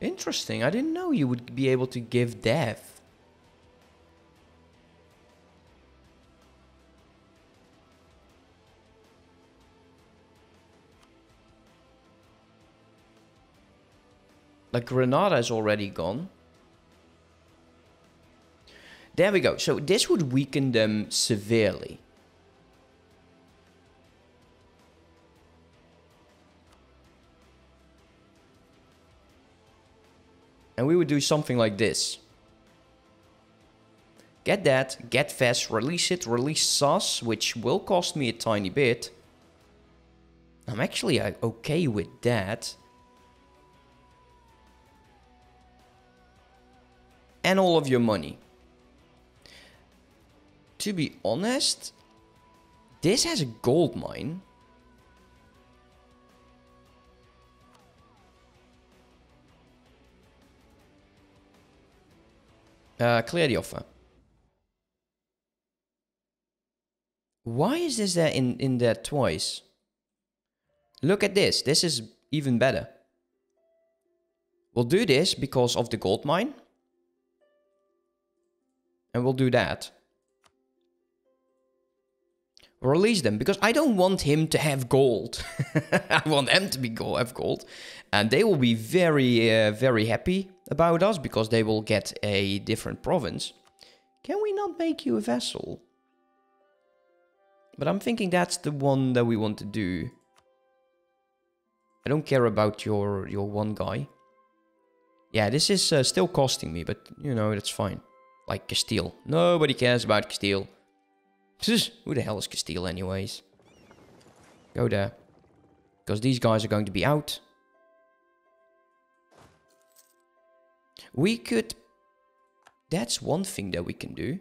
Interesting. I didn't know you would be able to give death. Like Granada is already gone. There we go. So this would weaken them severely. And we would do something like this. Get that, get Fes, release it, release Sus, which will cost me a tiny bit. I'm actually uh, okay with that. And all of your money. To be honest, this has a gold mine. Uh, clear the offer. Why is this there in, in there twice? Look at this. This is even better. We'll do this because of the gold mine. And we'll do that. Release them because I don't want him to have gold. I want them to be gold, have gold, and they will be very, uh, very happy about us because they will get a different province. Can we not make you a vassal? But I'm thinking that's the one that we want to do. I don't care about your your one guy. Yeah, this is uh, still costing me, but you know that's fine. Like Castile, nobody cares about Castile. Who the hell is Castile anyways? Go there. Because these guys are going to be out. We could... That's one thing that we can do.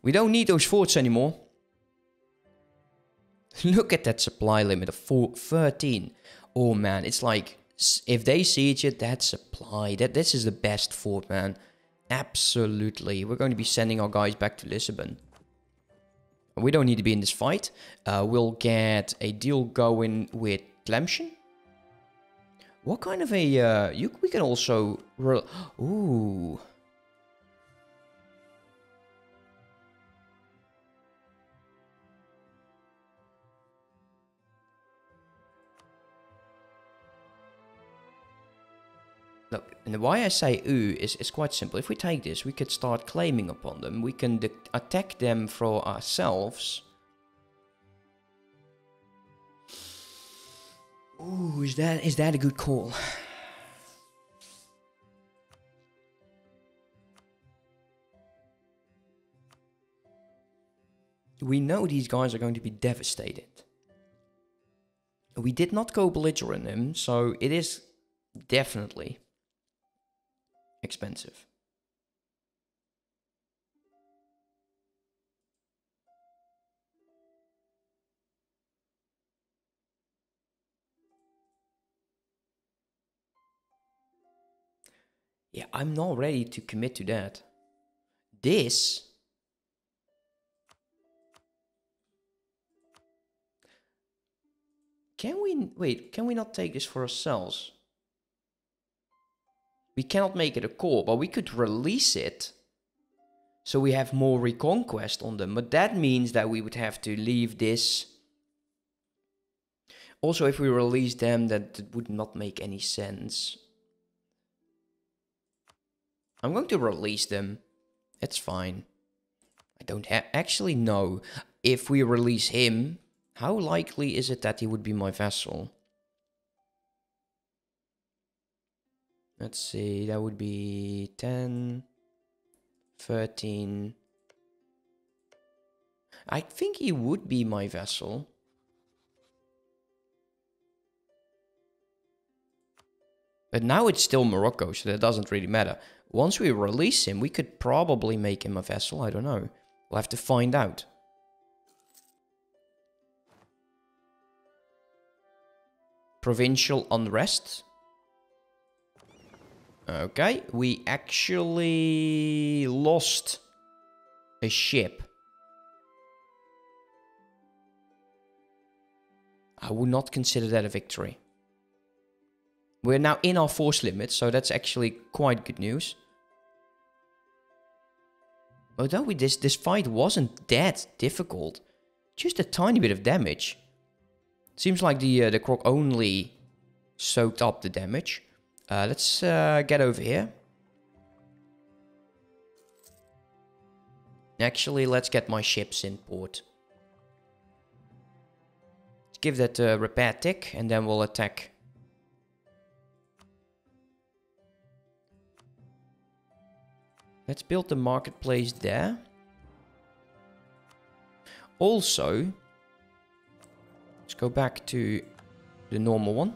We don't need those forts anymore. Look at that supply limit of four, 13. Oh man, it's like... If they siege it, that supply, that this is the best fort, man. Absolutely. We're going to be sending our guys back to Lisbon. We don't need to be in this fight. Uh, we'll get a deal going with Tlemcen. What kind of a... Uh, you, we can also... Ooh... And why I say ooh is, is quite simple. If we take this, we could start claiming upon them. We can attack them for ourselves. Ooh, is that is that a good call? We know these guys are going to be devastated. We did not go belligerent them, so it is definitely expensive. Yeah, I'm not ready to commit to that. This Can we wait, can we not take this for ourselves? We cannot make it a core, but we could release it. So we have more reconquest on them. But that means that we would have to leave this. Also, if we release them, that would not make any sense. I'm going to release them. It's fine. I don't actually know. If we release him, how likely is it that he would be my vassal? Let's see, that would be 10, 13. I think he would be my vassal But now it's still Morocco, so that doesn't really matter. Once we release him, we could probably make him a vassal I don't know. We'll have to find out. Provincial unrest. Okay, we actually lost a ship. I would not consider that a victory. We're now in our force limit, so that's actually quite good news. Although we, this, this fight wasn't that difficult. Just a tiny bit of damage. Seems like the, uh, the croc only soaked up the damage. Uh, let's uh, get over here. Actually, let's get my ships in port. Let's give that a repair tick and then we'll attack. Let's build the marketplace there. Also, let's go back to the normal one.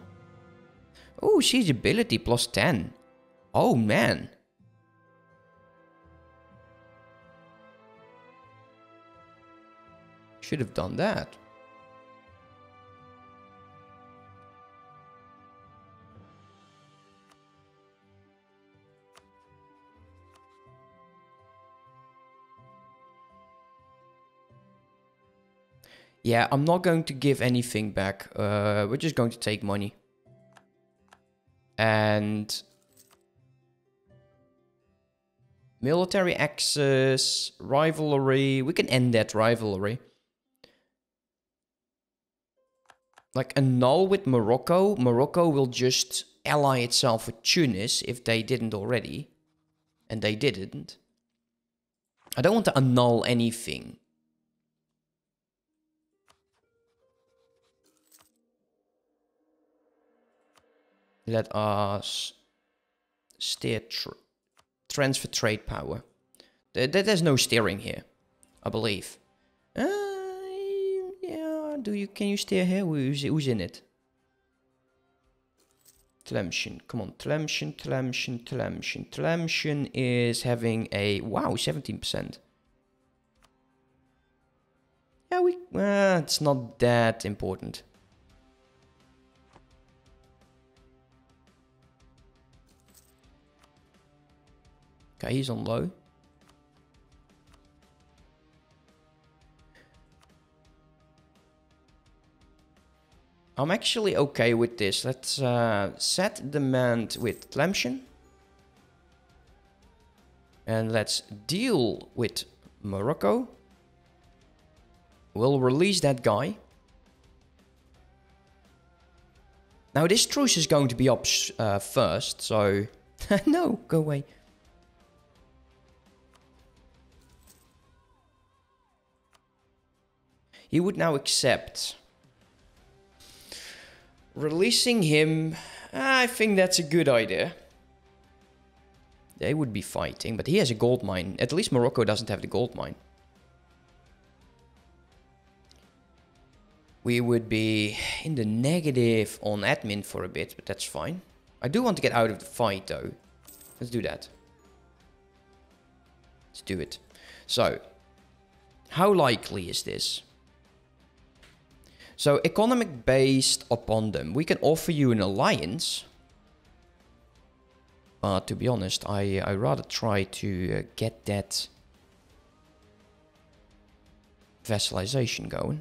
Oh, she's ability plus 10. Oh, man. Should have done that. Yeah, I'm not going to give anything back. Uh, we're just going to take money. And... Military access, rivalry. We can end that rivalry. Like annul with Morocco. Morocco will just ally itself with Tunis if they didn't already. And they didn't. I don't want to annul anything. Let us steer tr transfer trade power. There, there's no steering here, I believe. Uh, yeah, do you can you steer here? Who's, who's in it? Tlemcen, come on, Tlemcen, Tlemcen, Tlemcen. Tlemcen is having a, wow, 17%. Yeah, we, uh, it's not that important. Okay, he's on low. I'm actually okay with this. Let's uh, set demand with Tlemcen. And let's deal with Morocco. We'll release that guy. Now this truce is going to be up uh, first, so... no, go away. He would now accept. Releasing him, I think that's a good idea. They would be fighting, but he has a gold mine. At least Morocco doesn't have the gold mine. We would be in the negative on admin for a bit, but that's fine. I do want to get out of the fight, though. Let's do that. Let's do it. So, how likely is this? So economic based upon them. We can offer you an alliance. But to be honest, I, I rather try to uh, get that vassalization going.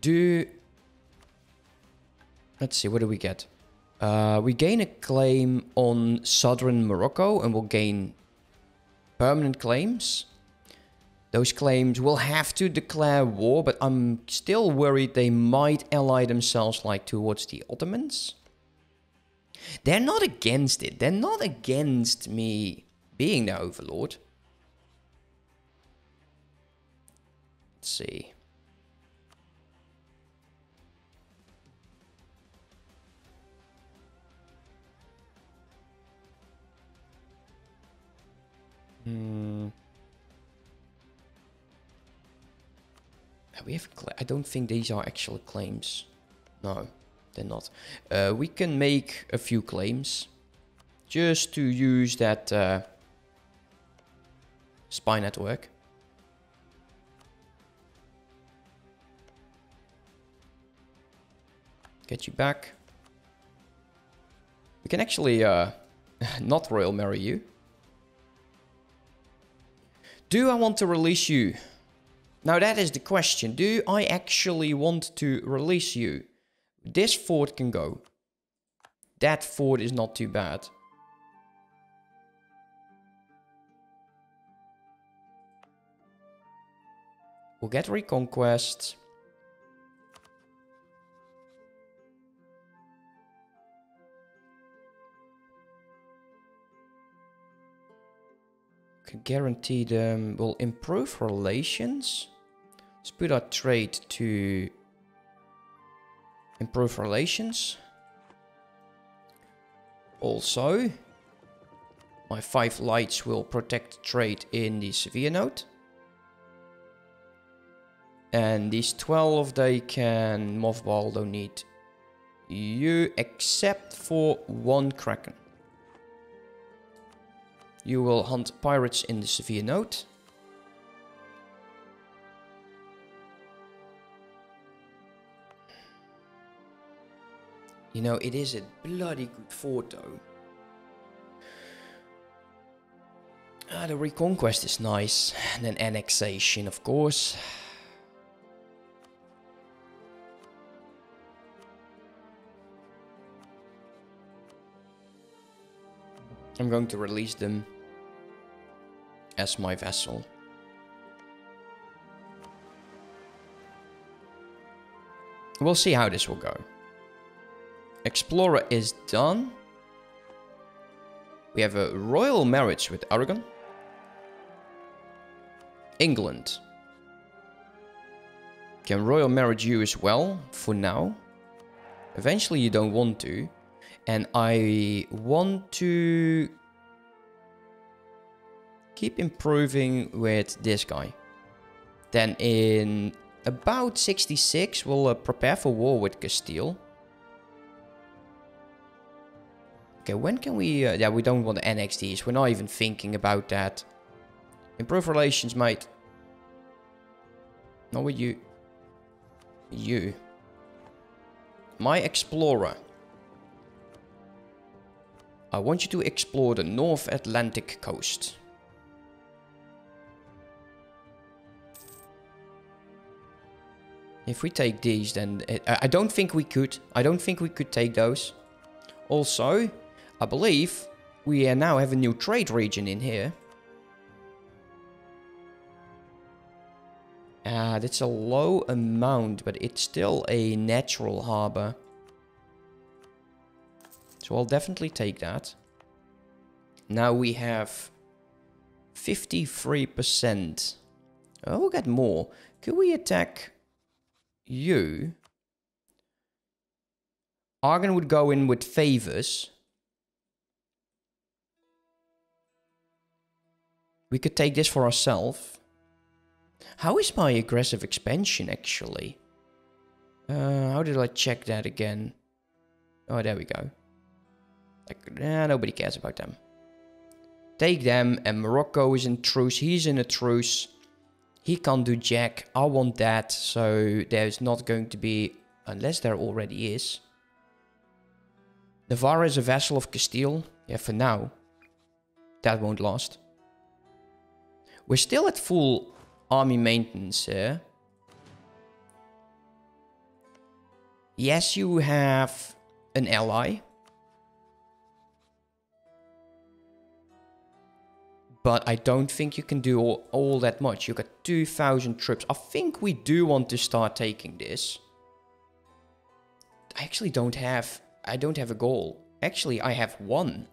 Do... Let's see, what do we get? Uh, we gain a claim on southern Morocco and we'll gain permanent claims. Those claims will have to declare war, but I'm still worried they might ally themselves like towards the Ottomans. They're not against it. They're not against me being their overlord. Let's see. Hmm. We have I don't think these are actual claims. No, they're not. Uh, we can make a few claims just to use that uh, spy network. Get you back. We can actually uh, not royal marry you. Do I want to release you Now that is the question. Do I actually want to release you? This fort can go. That fort is not too bad. We'll get Reconquest. Guarantee them um, will improve relations. Let's put our trade to improve relations. Also, my five lights will protect trade in the Sevilla node. And these 12, they can mothball, don't need you, except for one carrack. You will hunt pirates in the Sevilla node. You know, it is a bloody good fort though. Ah, the reconquest is nice. And then annexation, of course. I'm going to release them as my vassal. We'll see how this will go. Explorer is done. We have a royal marriage with Aragon. England. Can royal marriage you as well, for now. Eventually you don't want to. And I want to keep improving with this guy. Then in about 66, we'll uh, prepare for war with Castile. Okay, when can we... Uh, yeah, we don't want to. We're not even thinking about that. Improve relations, mate. Not with you. You. My explorer. I want you to explore the North Atlantic coast. If we take these, then... It, I don't think we could. I don't think we could take those. Also, I believe we now have a new trade region in here. Ah, uh, that's a low amount, but it's still a natural harbor. So I'll definitely take that. Now we have 53%. Oh, we'll get more. Could we attack you? Argon would go in with favors. We could take this for ourselves. How is my aggressive expansion, actually? Uh, how did I check that again? Oh, there we go. Like, eh, nobody cares about them. Take them, and Morocco is in truce. He's in a truce. He can't do jack. I want that, so there's not going to be... Unless there already is. Navarre is a vassal of Castile. Yeah, for now. That won't last. We're still at full army maintenance here. Yes, you have an ally. But I don't think you can do all, all that much. You got 2,000 troops. I think we do want to start taking this. I actually don't have... I don't have a goal. Actually, I have one.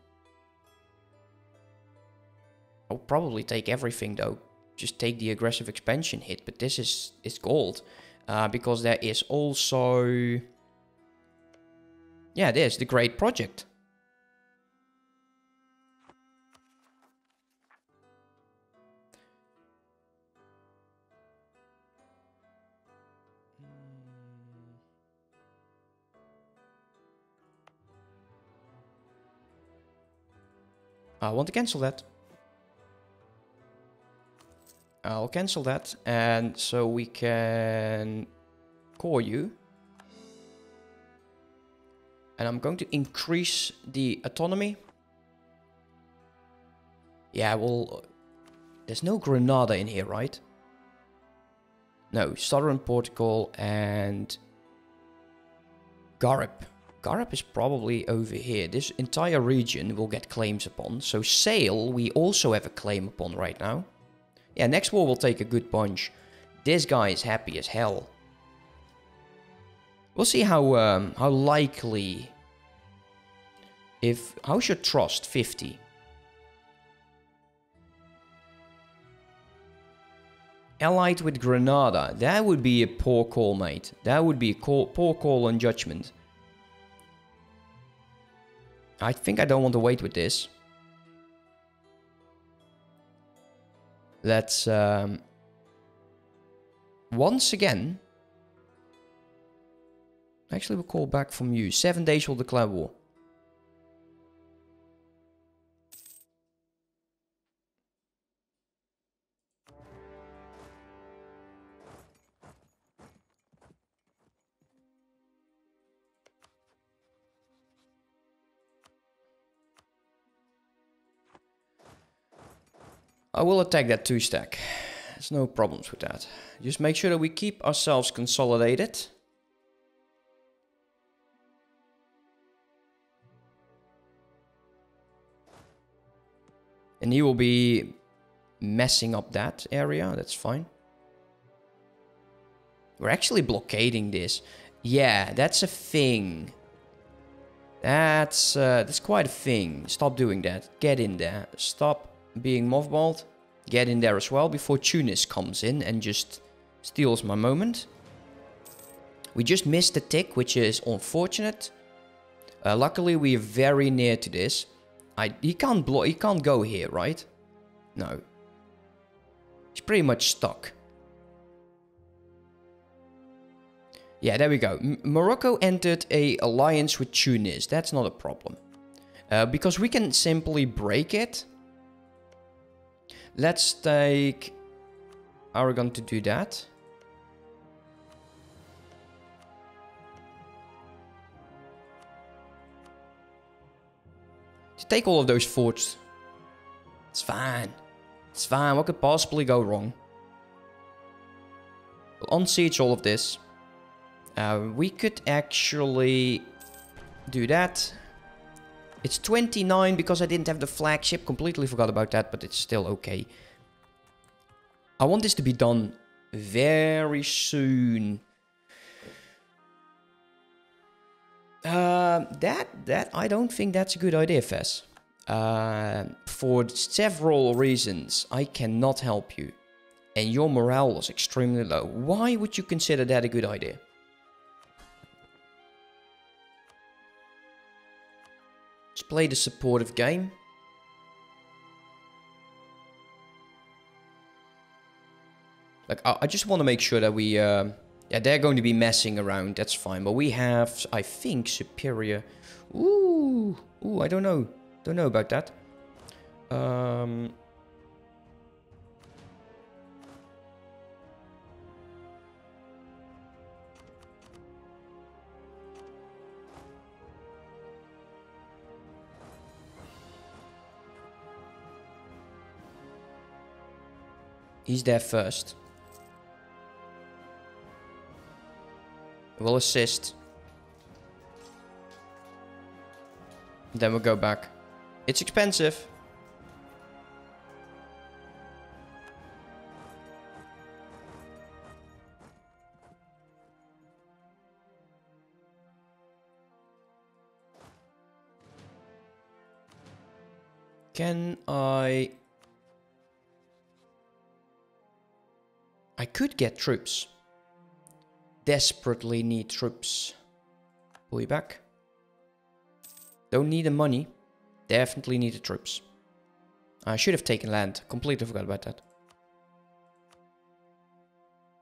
I'll probably take everything though. Just take the aggressive expansion hit, but this is, is gold. Uh, because there is also... Yeah, there's the Great Project. I want to cancel that. Uh, I'll cancel that. And so we can call you. And I'm going to increase the autonomy. Yeah, well, there's no Granada in here, right? No, southern Portugal and Garib. Garib is probably over here. This entire region will get claims upon. So Sale, we also have a claim upon right now. Yeah, next war will take a good bunch. This guy is happy as hell. We'll see how um, how likely. If how's your trust? Fifty. Allied with Granada. That would be a poor call, mate. That would be a call, poor call on judgment. I think I don't want to wait with this. Let's... Um, once again... Actually, we'll call back from you. Seven days will declare war. I will attack that two stack. There's no problems with that. Just make sure that we keep ourselves consolidated. And he will be messing up that area. That's fine. We're actually blockading this. Yeah, that's a thing. That's uh, that's quite a thing. Stop doing that. Get in there. Stop being mothballed. Get in there as well before Tunis comes in and just steals my moment. We just missed the tick, which is unfortunate. Uh, luckily, we are very near to this. I he can't block. He can't go here, right? No. He's pretty much stuck. Yeah, there we go. M Morocco entered a alliance with Tunis. That's not a problem. Uh, because we can simply break it. Let's take Aragon to do that. To take all of those forts. It's fine. It's fine. What could possibly go wrong? We'll unsiege all of this. Uh, we could actually do that. It's 29 because I didn't have the flagship. Completely forgot about that, but it's still okay. I want this to be done very soon. Uh, that, that, I don't think that's a good idea, Fes. Uh, for several reasons, I cannot help you. And your morale was extremely low. Why would you consider that a good idea? Let's play the supportive game. Like, I, I just want to make sure that we... Uh, yeah, they're going to be messing around. That's fine. But we have, I think, superior... Ooh. Ooh, I don't know. Don't know about that. Um... He's there first. We'll assist. Then we'll go back. It's expensive. Can I I could get troops. Desperately need troops. Pull you back. Don't need the money. Definitely need the troops. I should have taken land. Completely forgot about that.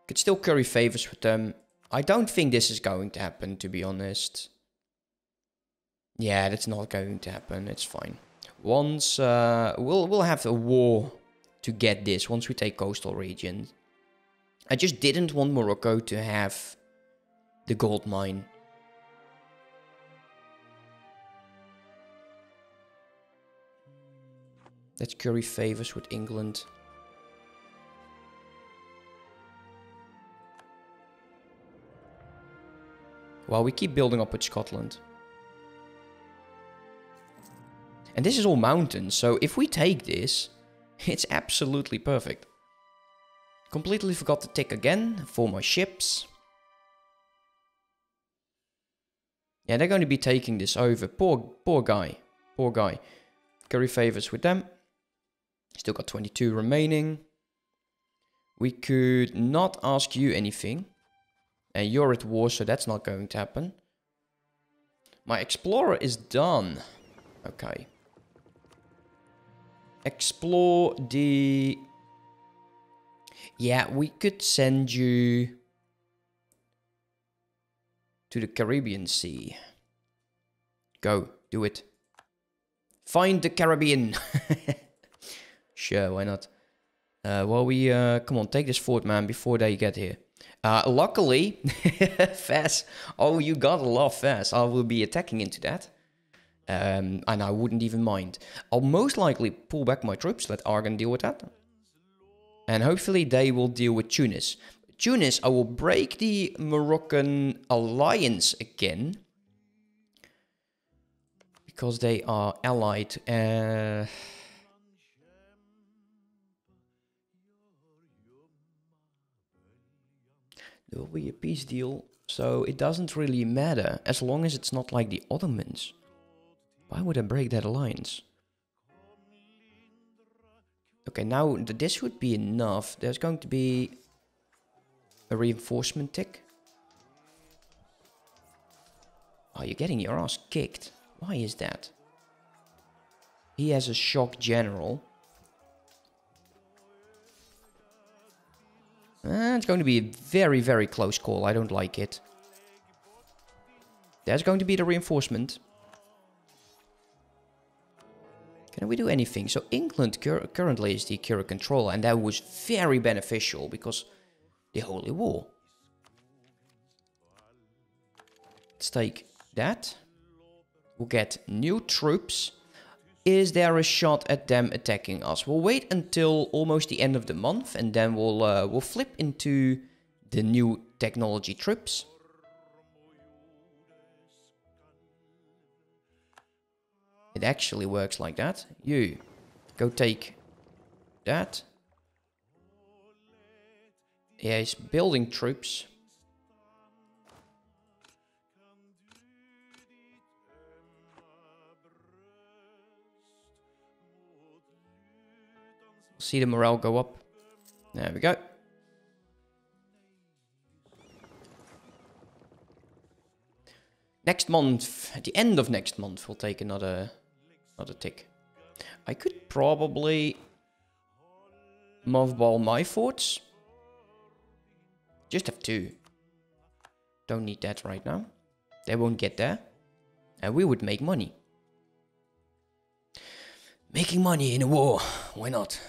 Could still curry favors with them. I don't think this is going to happen, to be honest. Yeah, that's not going to happen. It's fine. Once, uh, we'll, we'll have a war to get this once we take coastal regions. I just didn't want Morocco to have the gold mine. Let's curry favors with England. While well, we keep building up with Scotland. And this is all mountains, so if we take this, it's absolutely perfect. Completely forgot to tick again for my ships. Yeah, they're going to be taking this over. Poor, poor guy. Poor guy. Curry favors with them. Still got 22 remaining. We could not ask you anything. And you're at war, so that's not going to happen. My explorer is done. Okay. Explore the... Yeah, we could send you to the Caribbean Sea. Go, do it. Find the Caribbean. sure, why not? Uh, well, we, uh, come on, take this fort, man, before they get here. Uh, luckily, Fast. Oh, you got a lot fast. I will be attacking into that. Um, and I wouldn't even mind. I'll most likely pull back my troops, let Argan deal with that. And hopefully they will deal with Tunis. Tunis, I will break the Moroccan alliance again. Because they are allied. Uh, there will be a peace deal, so it doesn't really matter as long as it's not like the Ottomans. Why would I break that alliance? Okay, now this would be enough. There's going to be a reinforcement tick. Oh, you're getting your ass kicked. Why is that? He has a shock general. Uh, it's going to be a very, very close call. I don't like it. There's going to be the reinforcement. Can we do anything? So England cur currently is the current controller and that was very beneficial because the Holy War. Let's take that. We'll get new troops. Is there a shot at them attacking us? We'll wait until almost the end of the month and then we'll uh, we'll flip into the new technology troops. It actually works like that. You go take that. Yeah, he's building troops. See the morale go up. There we go. Next month, at the end of next month, we'll take another, another tick. I could probably mothball my forts. Just have two. Don't need that right now. They won't get there. And we would make money. Making money in a war. Why not?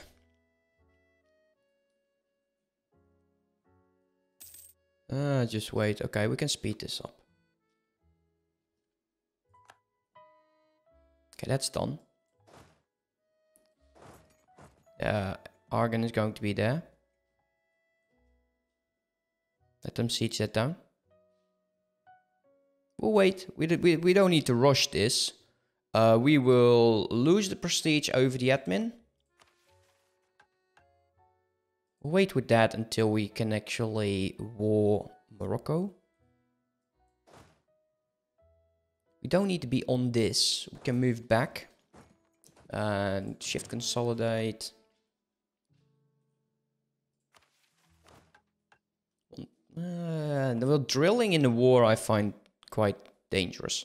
Uh, just wait. Okay, we can speed this up. Okay, that's done. Uh, Argan is going to be there. Let them siege that down. We'll wait. We, we, we don't need to rush this. Uh, we will lose the prestige over the admin. We'll wait with that until we can actually war Morocco. We don't need to be on this. We can move back. And shift consolidate. Uh, drilling in the war I find quite dangerous.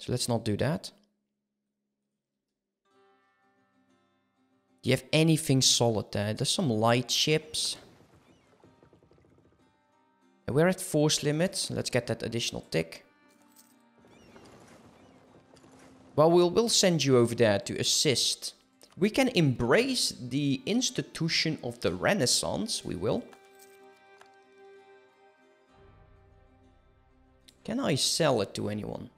So let's not do that. Do you have anything solid there? There's some light ships. We're at force limits. Let's get that additional tick. Well, we'll, send you over there to assist. We can embrace the institution of the Renaissance. We will. Can I sell it to anyone?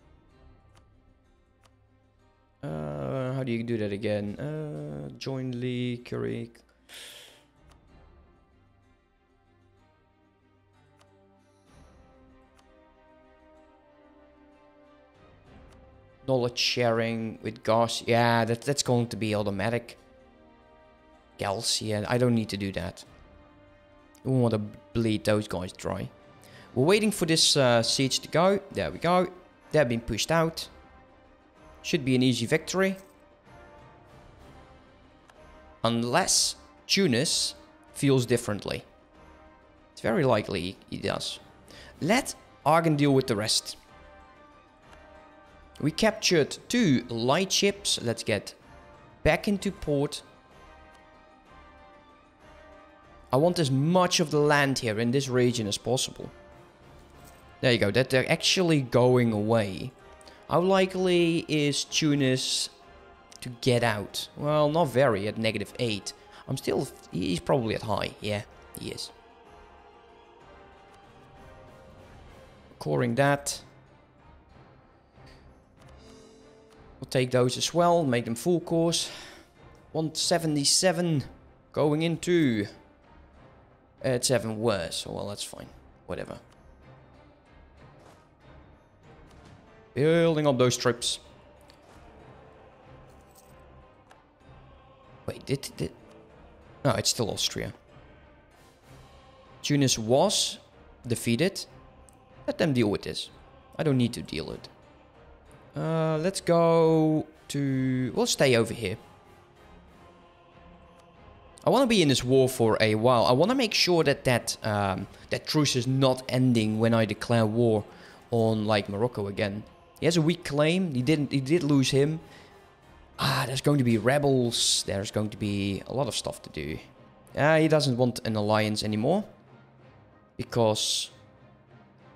Uh, how do you do that again? Uh, jointly, curry. Knowledge sharing with Gas. Yeah, that, that's going to be automatic. Gals, yeah, I don't need to do that. We want to bleed those guys dry. We're waiting for this uh, siege to go. There we go. They're being pushed out. Should be an easy victory. Unless Tunis feels differently. It's very likely he does. Let Argan deal with the rest. We captured two light ships. Let's get back into port. I want as much of the land here in this region as possible. There you go, that they're actually going away. How likely is Tunis to get out? Well, not very, at negative 8. I'm still... He's probably at high. Yeah, he is. Coring that. We'll take those as well, make them full cores. 177 going into... Uh, it's even worse. Well, that's fine. Whatever. Building up those trips. Wait, did, did... No, it's still Austria. Tunis was defeated. Let them deal with this. I don't need to deal with it. Uh, let's go to... We'll stay over here. I want to be in this war for a while. I want to make sure that that, um, that truce is not ending when I declare war on like Morocco again. He has a weak claim. He didn't. He did lose him. Ah, there's going to be rebels. There's going to be a lot of stuff to do. Yeah, he doesn't want an alliance anymore because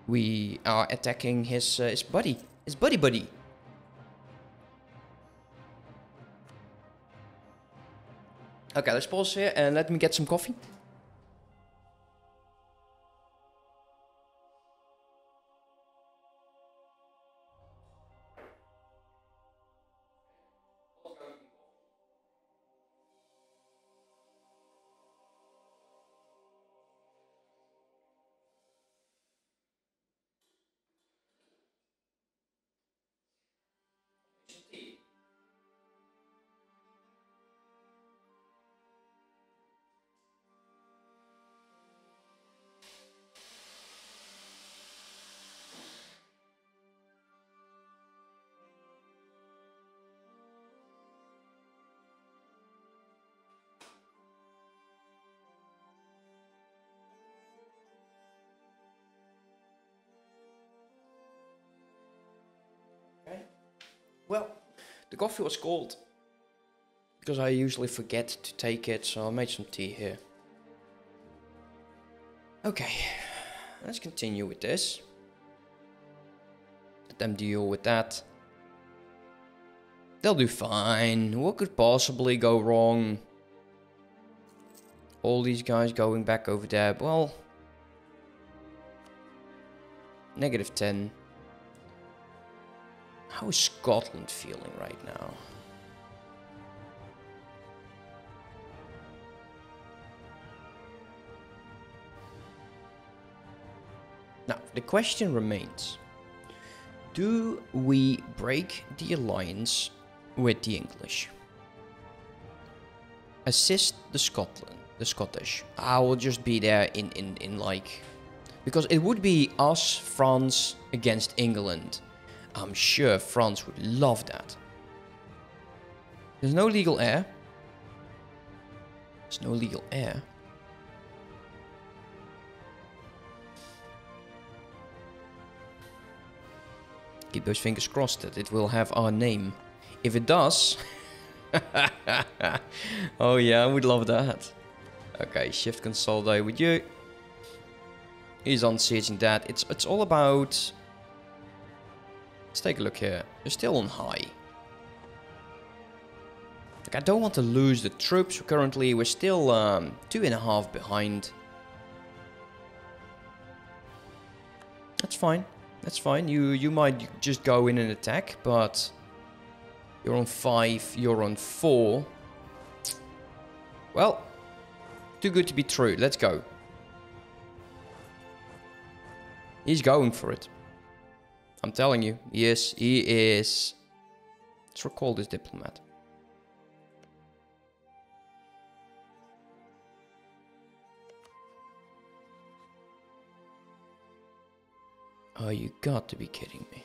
we are attacking his uh, his buddy, his buddy buddy. Okay, let's pause here and let me get some coffee. Well, the coffee was cold. Because I usually forget to take it, so I made some tea here. Okay, let's continue with this. Let them deal with that. They'll do fine. What could possibly go wrong? All these guys going back over there. Well, negative 10. How is Scotland feeling right now? Now, the question remains. Do we break the alliance with the English? Assist the Scotland, the Scottish. I will just be there in, in, in like... Because it would be us, France, against England. I'm sure France would love that. There's no legal heir. There's no legal heir. Keep those fingers crossed that it will have our name. If it does... oh yeah, I would love that. Okay, shift consolidate with you. He's on sieging that. It's it's all about Let's take a look here. We're still on high. Like, I don't want to lose the troops. Currently, we're still um, two and a half behind. That's fine. That's fine. You you might just go in and attack, but you're on five. You're on four. Well, too good to be true. Let's go. He's going for it. I'm telling you. Yes, he is Let's recall this diplomat. Oh, you got to be kidding me.